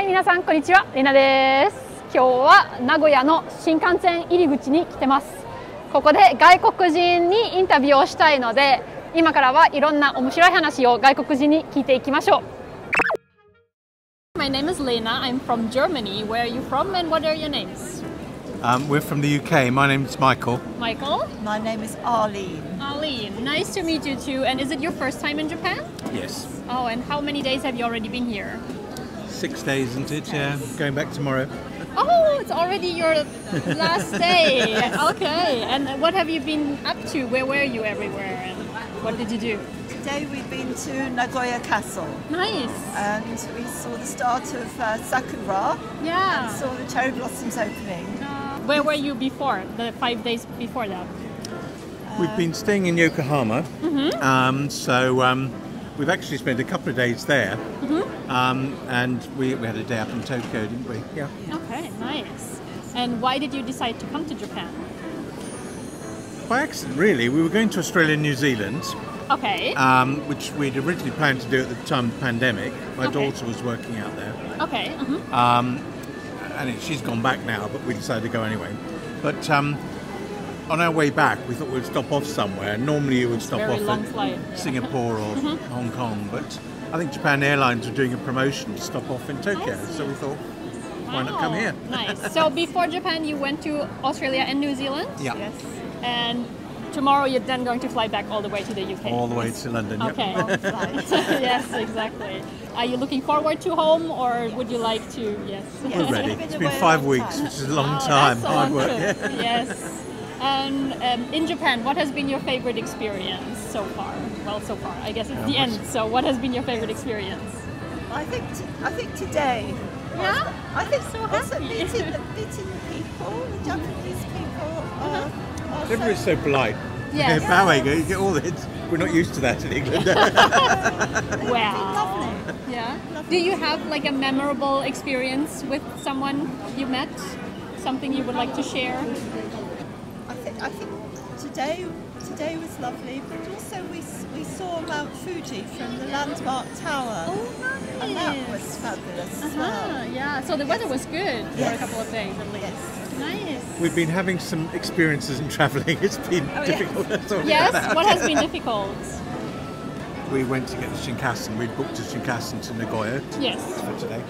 はい、皆さんこんにちは、レナです。今日は名古屋の新幹線入り口に来てます。ここで外国人にインタビューをしたいので、今からはいろんな面白い話を外国人に聞いていきましょう。My name is Lena. I'm from Germany. Where are you from and what are your names? Um, we're from the UK. My name's Michael. Michael, My name is Arlene. Ali. Nice to meet you too. And is it your first time in Japan? Yes. Oh, and how many days have you already been here? Six days, isn't it? Yeah. Going back tomorrow. Oh, it's already your last day. Okay. And what have you been up to? Where were you everywhere? And what did you do? Today we've been to Nagoya Castle Nice. and we saw the start of uh, Sakura Yeah. and saw the cherry blossoms opening. Uh, where were you before? The five days before that? We've been staying in Yokohama. Um, so um, we've actually spent a couple of days there. Um, and we, we had a day up in Tokyo, didn't we? Yeah. Okay, nice. And why did you decide to come to Japan? By accident, really. We were going to Australia and New Zealand, Okay. um, which we'd originally planned to do at the time of the pandemic. My Okay. daughter was working out there. Okay. mhm. Um, and it, she's gone back now, but we decided to go anyway. But um, on our way back, we thought we'd stop off somewhere. Normally, you would stop Very off long at flight. yeah. Singapore or Mm-hmm. Hong Kong, but I think Japan Airlines were doing a promotion to stop off in Tokyo, I so we thought, why not come here? nice. So before Japan, you went to Australia and New Zealand? Yeah, Yes. And tomorrow you're then going to fly back all the way to the UK. all the way to London. yep. Okay. yes, exactly. Are you looking forward to home, or would you like to? Yes. Yes. We're ready. Been It's away been five weeks, time. which is a long Oh, time. that's a Hard long work. yeah. Yes. And um, in Japan, what has been your favorite experience so far? Well, so far, I guess it's the end. So, what has been your favorite experience? I think t- I think today. Yeah? I think so also happy. meeting the, meeting people, the Japanese people are, uh-huh. are Everybody's so, so polite. Yes. Yeah, bowing, you get all this. We're not used to that in England. Wow. lovely. Yeah. Do you have like a memorable experience with someone you met? Something you would like to share? I think I think today today was lovely, but also we we saw Mount Fuji from the landmark tower, Oh, and that was fabulous as well. Uh-huh. Yeah. So the weather was good for a couple of days at least. Yes. Nice. We've been having some experiences in travelling. It's been Oh, difficult. That's all Yes. What has been difficult? We went to get the Shinkansen. We booked a Shinkansen to Nagoya Yes. for today.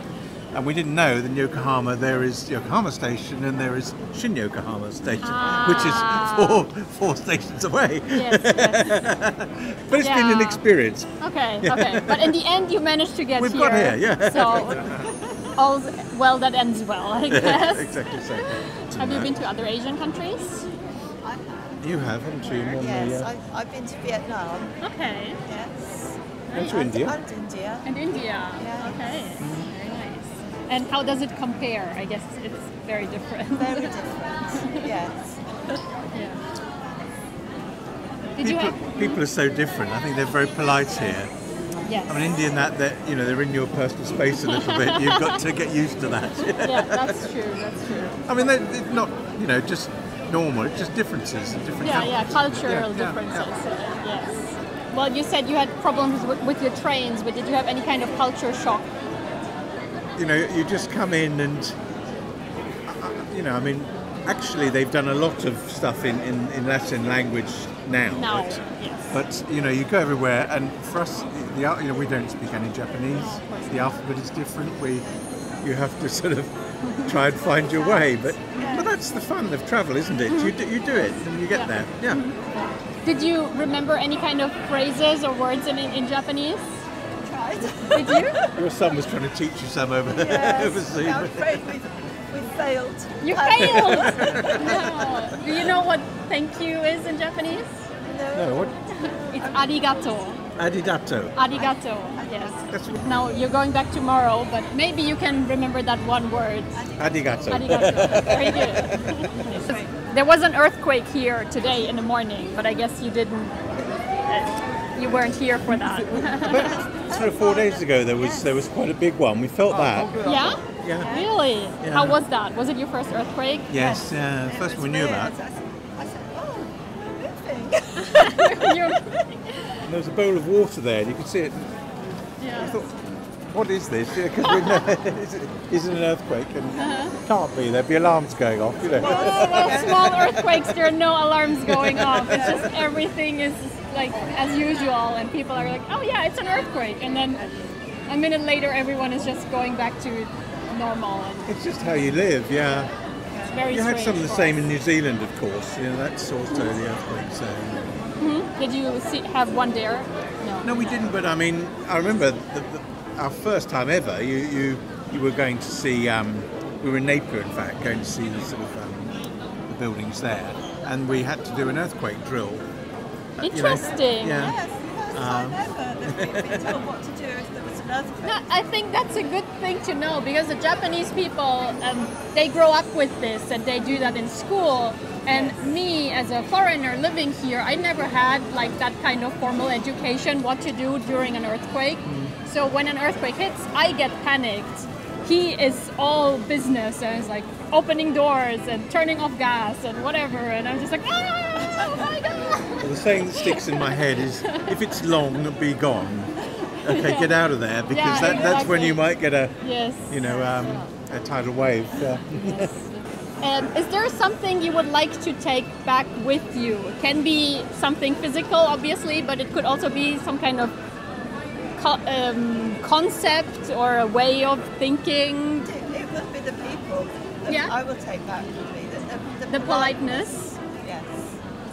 And we didn't know that in Yokohama there is Yokohama Station and there is Shin Yokohama Station, which is Ah. four four stations away. Yes. yes. But it's been an experience. Okay. Okay. But in the end, you managed to get We've here. got here, yeah. So all's well that ends well, I guess. exactly so. Have you been to other Asian countries? I. You have, haven't you? More Yes, the, uh, I, I've been to Vietnam. Okay. Yes. and to And, India. and India. And India. Yeah. Okay. Very nice. And how does it compare? I guess it's very different. Very different. yes. yeah. Did you People, have? people are so different. I think they're very polite here. Yes. I mean, Indian that that you know they're in your personal space a little bit. You've got to get used to that. yeah, that's true. That's true. I mean, they're, they're not you know just normal. It's just differences. Different Yeah, yeah, cultural Yeah, yeah, differences. uh, yes. Well, you said you had problems with, with your trains, but did you have any kind of culture shock? You know, you just come in and you know, I mean, actually they've done a lot of stuff in, in, in Latin language now. Now, But, yes. but you know, you go everywhere, and for us, the you know, we don't speak any Japanese. The alphabet is different. We you have to sort of try and find your way. But but that's the fun of travel, isn't it? You mm-hmm. do, you do it and you get Yeah. there. Yeah. Mm-hmm. Did you remember any kind of phrases or words in, in Japanese? Tried. Did you? Your son was trying to teach you some over over yes. Zoom. I'm afraid we've, we've failed. You Um, failed! no. Do you know what thank you is in Japanese? No, what? It's arigato. Adidato. Arigato, yes. That's Now you're going back tomorrow, but maybe you can remember that one word. adigato. Arigato. Very good. There was an earthquake here today in the morning, but I guess you didn't. Uh, you weren't here for that. About three or four days ago, there was there was quite a big one. We felt oh, that. yeah? Yeah. Really? Yeah. How was that? Was it your first earthquake? Yes. Yeah. It First one we knew about. I said, oh, we're moving. You're- And there was a bowl of water there, and you could see it. I yeah. What is this? Because know it's, an earthquake and uh-huh. can't be. There'd be alarms going off, you know. Oh, well, small earthquakes, there are no alarms going off. It's just everything is like as usual, and people are like, oh yeah, it's an earthquake. And then a minute later, everyone is just going back to normal. And It's just how you live, yeah. it's very You had some of the same in New Zealand, of course. You know, that's also the earthquake zone. Hmm? Did you see, have one there? No. No, we didn't. But I mean, I remember the, the, our first time ever. You you you were going to see. Um, we were in Napier, in fact, going to see the sort of um, the buildings there, and we had to do an earthquake drill. uh, you know. Interesting. Yeah. Yes, the first time ever that we've told what to do there was an earthquake. No, I think that's a good thing to know because the Japanese people um, they grow up with this and they do that in school. And me, as a foreigner living here, I never had like that kind of formal education what to do during an earthquake. So when an earthquake hits, I get panicked. He is all business and it's like opening doors and turning off gas and whatever, and I'm just like, ah, oh my god. Well, the saying that sticks in my head is, if it's long, be gone. Okay, get out of there because Yeah, that, that's when you might get a Yes. you know um, a tidal wave. Yeah. Um, is there something you would like to take back with you? It can be something physical, obviously, but it could also be some kind of co- um, concept or a way of thinking. It, it would be the people. that Yeah. I will take back with me. The, the, The politeness. Yes.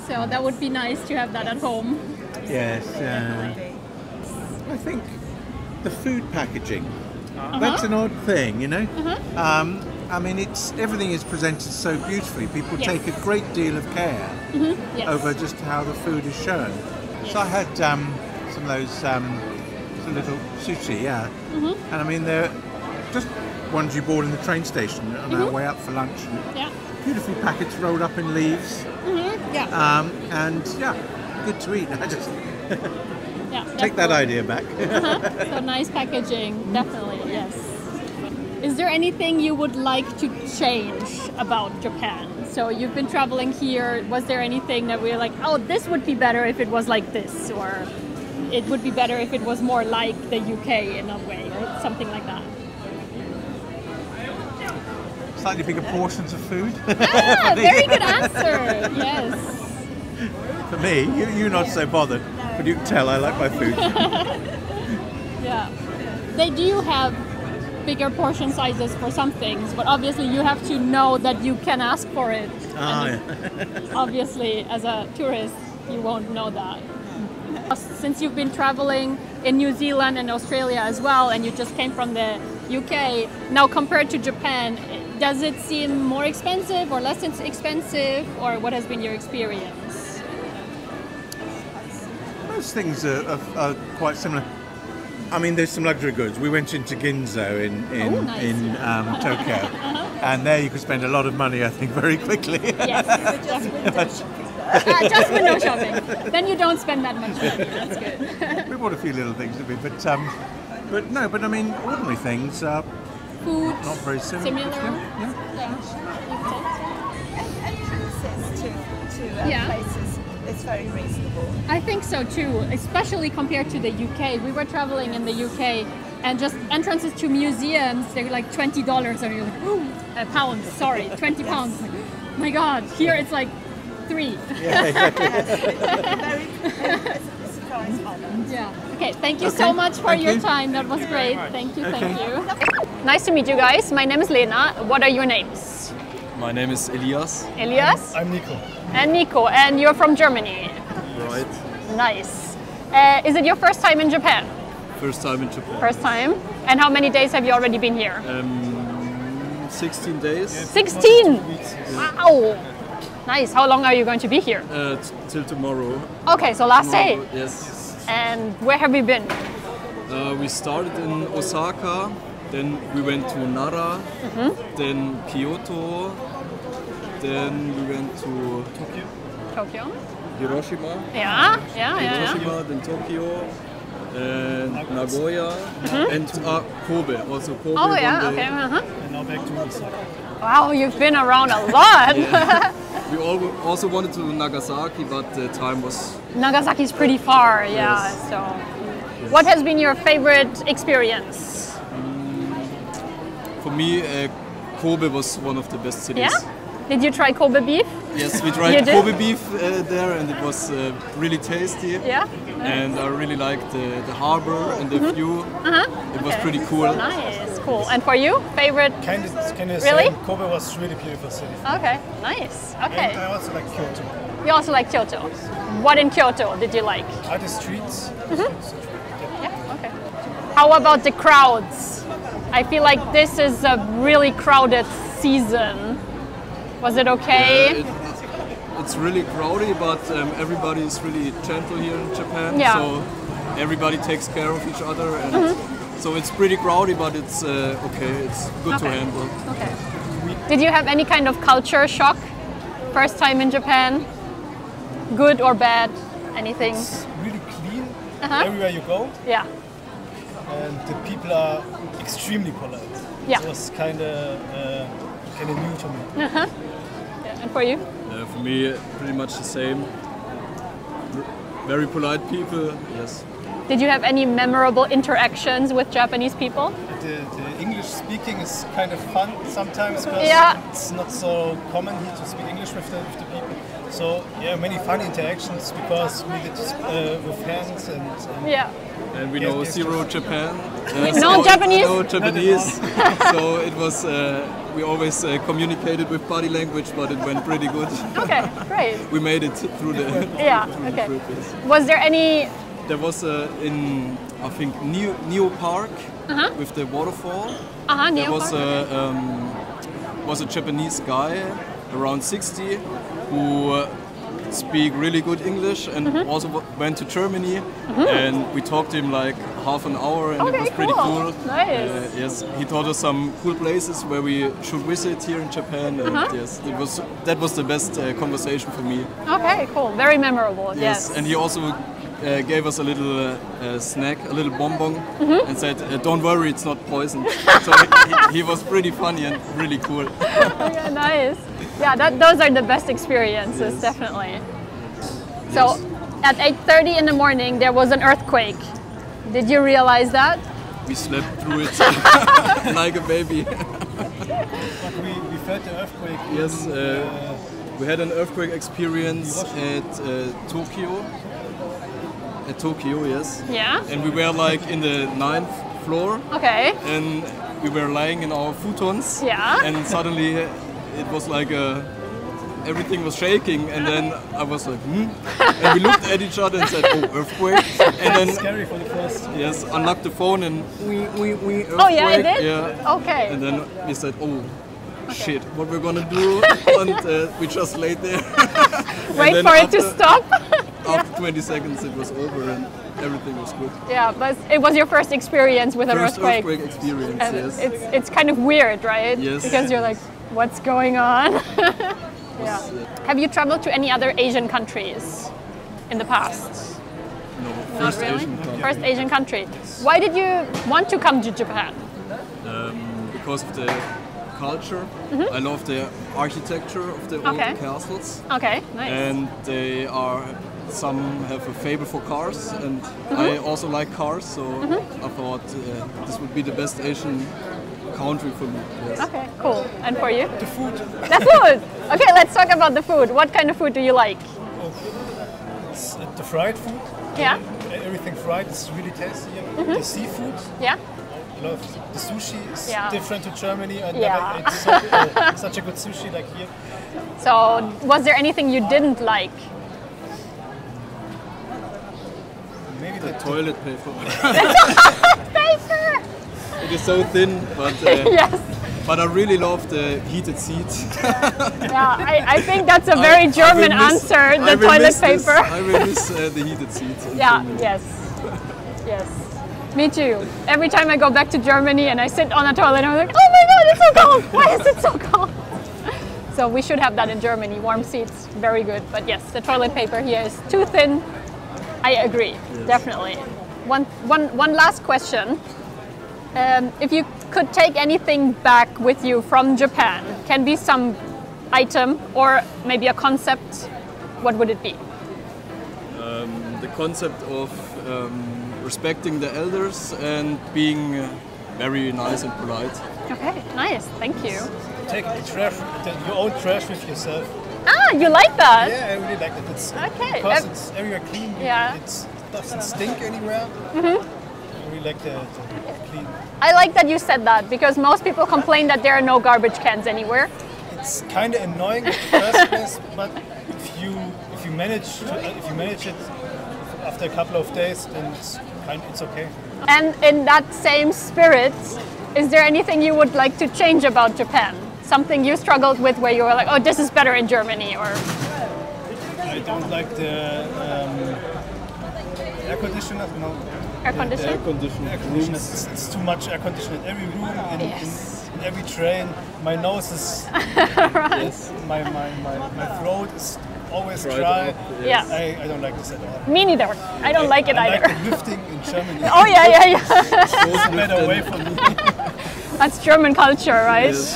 So that would be nice to have that at home. Yes. Uh, I think the food packaging. That's an odd thing, you know. Um, I mean, it's everything is presented so beautifully. People Yes. take a great deal of care Yes. over just how the food is shown. So I had um, some of those um, some little sushi, yeah. Mm-hmm. And I mean, they're just ones you bought in the train station on Mm-hmm. our way up for lunch. Yeah. beautifully packaged, rolled up in leaves, Mm -hmm. Yeah. um, and yeah, good to eat. I just yeah. take that idea back. So nice packaging, definitely, yes. Is there anything you would like to change about Japan? So you've been traveling here. Was there anything that we're like, oh, this would be better if it was like this, or it would be better if it was more like the UK in a way, or something like that? Slightly bigger portions of food. Ah, very good answer. Yes. For me, you, you're not so bothered, but you can tell I like my food. Yeah. They do have bigger portion sizes for some things, but obviously you have to know that you can ask for it. ah, yeah. obviously as a tourist you won't know that since you've been traveling in new zealand and australia as well and you just came from the uk now compared to japan does it seem more expensive or less expensive or what has been your experience Most things are, are, are quite similar. I mean, there's some luxury goods. We went into Ginza in in, Oh, nice. in um, Tokyo, and there you could spend a lot of money, I think, very quickly. yes Just window shopping uh, just window shopping then you don't spend that much money that's good we bought a few little things, did we? But um, but no, but I mean, ordinary things are food not very similar. similar Yeah. yeah Entrances to, to uh, Yeah. places is very reasonable. I think so too, especially compared to the UK. We were traveling in the UK and just entrances to museums, they're like $20 and you're like, ooh, uh, pounds, sorry, 20 pounds. Like, my God, here it's like three. Yeah, exactly. very, very surprised by that. Yeah. Okay, thank you Okay, so much for thank your you. time. That was great. Thank you, thank Okay. you. Nice to meet you guys. My name is Lena. What are your names? My name is Elias. Elias I'm Nico. and Nico, and you're from Germany. Right. Nice. Uh, is it your first time in Japan? First time in Japan. First time. And how many days have you already been here? Um, 16 days. 16! Weeks. Wow! Nice. How long are you going to be here? Uh, till tomorrow. Okay, so last day. Yes. And where have you been? Uh, we started in Osaka, then we went to Nara, then Kyoto, then we went to Tokyo, Tokyo. Hiroshima, Yeah, yeah, yeah. yeah. Hiroshima, then Tokyo, and Nagoya, and uh, Kobe. Also Kobe. Oh, one yeah, okay. Uh-huh. And now back to Osaka. Wow, you've been around a lot. We all also wanted to Nagasaki, but the time was Nagasaki is pretty far, yeah. Yes. So, what has been your favorite experience? for me, uh, Kobe was one of the best cities. Yeah. Did you try Kobe beef? Yes, we tried? Kobe beef uh, there, and it was uh, really tasty. Yeah. And I really liked the, the harbor and the view. It was Mm-hmm. Okay. pretty cool. Nice, cool. And for you, favorite? Kind of, kind of Really? same. Kobe was really beautiful city. Okay, nice. And I also like Kyoto. You also like Kyoto. What in Kyoto did you like? Are the streets? Yeah, okay. How about the crowds? I feel like this is a really crowded season. Was it okay? Uh, it- it's really crowded, but um, everybody is really gentle here in Japan. Yeah. So everybody takes care of each other, and so it's pretty crowded, but it's uh, okay. It's good to handle. Okay. Did you have any kind of culture shock? First time in Japan? Good or bad? Anything? It's really clean Uh-huh. everywhere you go, Yeah. and the people are extremely polite. Yeah. It was kind of uh, kind of new to me. Uh yeah. And for you? Uh, for me, pretty much the same. Very polite people. Yes. Did you have any memorable interactions with Japanese people? The, the English speaking is kind of fun sometimes because Yeah. it's not so common here to speak English with the, with the people. So yeah, many fun interactions because we did uh, with hands and, and Yeah. And we know yes, zero yes. Japan. No Japanese? No Japanese. so it was. Uh, we always uh, communicated with body language, but it went pretty good. Okay, great. we made it through the. Yeah, through okay. trip, yes. Was there any There was a in I think Neo, Neo Park with the waterfall. uh-huh, There was a um, was a Japanese guy around 60 who uh, speak really good English and Mm-hmm. also w- went to Germany and we talked to him like half an hour and it was pretty cool. cool. Nice. Uh, yes, he taught us some cool places where we should visit here in Japan and Uh-huh. yes, it was that was the best uh, conversation for me. Okay, cool. Very memorable. Yes. and he also uh, gave us a little uh, uh, snack, a little bonbon, Mm-hmm. and said, uh, "Don't worry, it's not poison." so he, he, he was pretty funny and really cool. Yeah, nice. Yeah, that, those are the best experiences, Yes. definitely. So, at 8:30 in the morning, there was an earthquake. Did you realize that? We slept through it like a baby. but we, we felt the earthquake. in, yes, uh, uh, we had an earthquake experience at uh, Tokyo. At Tokyo, yes. Yeah. And we were like in the ninth floor, Okay. and we were lying in our futons. Yeah. And suddenly it was like a, everything was shaking, and then I was like, hmm. And we looked at each other and said, oh, earthquake. And then scary for the first. yes, unlocked the phone and we we we earthquake. Oh yeah, it did. Yeah. Okay. And then we said, oh. Shit, what we're gonna do? and uh, we just laid there. Wait then for it to stop. After 20 seconds, it was over and everything was good. yeah, but it was your first experience with an First earthquake. earthquake experience, And yes. It's it's kind of weird, right? Yes. Because you're like, what's going on? yeah. Have you traveled to any other Asian countries in the past? no, Not first really. Asian country. First Asian country. Why did you want to come to Japan? um, because of the culture. Mhm. I love the architecture of the old. Okay. castles, Okay, nice. and they are. Some have a favor for cars, and Mm-hmm. I also like cars, so I thought uh, this would be the best Asian country for me. Yes. okay, cool. And for you? The food. The food. Okay, let's talk about the food. What kind of food do you like? It's, uh, the fried food. Yeah. Everything fried is really tasty. The seafood. Yeah. I love the sushi is Yeah. different to Germany. I Yeah. never ate so, uh, such a good sushi like here. So, was there anything you didn't like? Maybe the, Toilet paper. Paper. it is so thin, but uh, yes. but I really love the heated seats. Yeah, I, I think that's a very I- I German miss- answer. The toilet miss this. paper. I will miss uh, the heated seats. Yeah. Germany. Yes. Yes. Me too. Every time I go back to Germany and I sit on a toilet, I'm like, oh my god, it's so cold. Why is it so cold? So we should have that in Germany. Warm seats, very good. But yes, the toilet paper here is too thin. I agree, definitely. One, one, one last question. Um, if you could take anything back with you from Japan, can be some item or maybe a concept, what would it be? the concept of um, respecting the elders and being uh, very nice and polite. Okay, nice. Thank you. Take the trash, the, your own trash with yourself. Ah, you like that? Yeah, I really like that. It's Okay, because it's everywhere clean. Yeah. It's, it doesn't stink anywhere. Mm-hmm. I really like the, the clean. I like that you said that because most people complain that there are no garbage cans anywhere. It's kind of annoying at the first place, but if you if you manage to, uh, if you manage it after a couple of days, then it's kind it's okay. And in that same spirit, is there anything you would like to change about Japan? Something you struggled with where you were like, oh, this is better in Germany, or I don't like the um, air conditioner. No, air the- conditioning? Air conditioned air conditioner. rooms. It's, it's too much air conditioner in every room, in, Yes. in, in every train. My nose is, is my, my, my, my throat is always Dried dry. up, Yeah. I, I don't like this at all. Me neither. I don't like it I either. like lifting in Germany. oh yeah, yeah, yeah. It's a better way for me. That's German culture, right? Yes.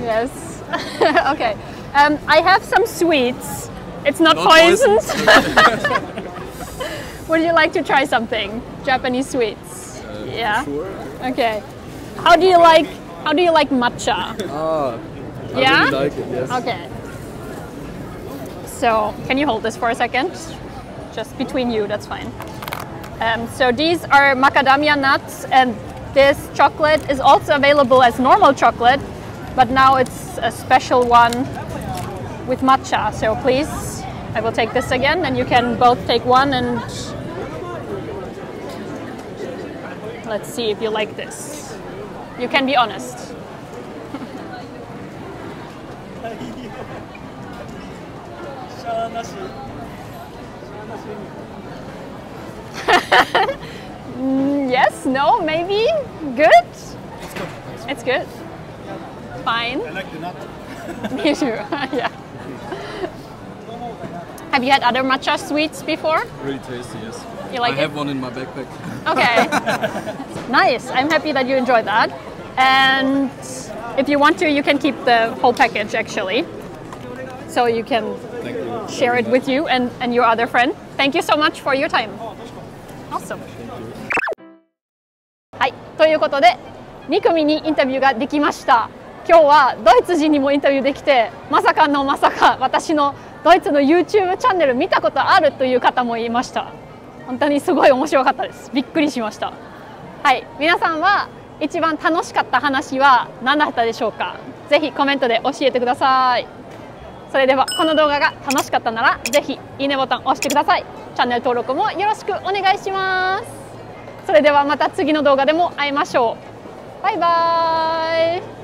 Yes. okay. Um, I have some sweets. It's not, Not poisoned. poisoned. Would you like to try something? Japanese sweets. yeah. Sure. Okay. How do you like? How do you like matcha? Ah, I Yeah? really like it. Yes. Okay. So, can you hold this for a second? Just between you, that's fine. Um, so, these are macadamia nuts, and this chocolate is also available as normal chocolate, but now it's a special one with matcha. So, please, I will take this again, and you can both take one and let's see if you like this. You can be honest. Yes, no, maybe. Good? It's good. It's good. Fine. I like the nut. Me too. yeah. Have you had other matcha sweets before? Really tasty. Yes. You like I it? have one in my backpack. Okay. nice. I'm happy that you enjoyed that. And if you want to, you can keep the whole package actually. So you can you. share it with you and, and your other friend. Thank you so much for your time. Awesome. ということで2組にインタビューができました。今日はドイツ人にもインタビューできてまさかのまさか私のドイツの YouTube チャンネル見たことあるという方もいました。本当にすごい面白かったです。びっくりしました。はい。皆さんは一番楽しかった話は何だったでしょうか？ぜひコメントで教えてください。それではこの動画が楽しかったならぜひいいねボタン押してください。チャンネル登録もよろしくお願いします。それではまた次の動画でも会いましょう。バイバーイ。